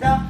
Giáp